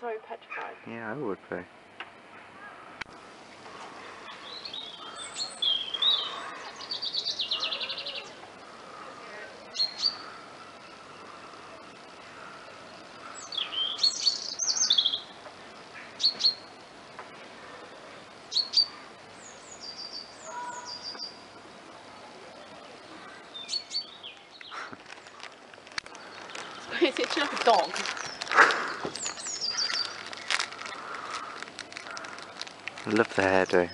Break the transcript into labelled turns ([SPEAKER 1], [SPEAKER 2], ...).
[SPEAKER 1] so petrified.
[SPEAKER 2] Yeah, I would be.
[SPEAKER 1] It's like a dog.
[SPEAKER 2] I love the hairdo.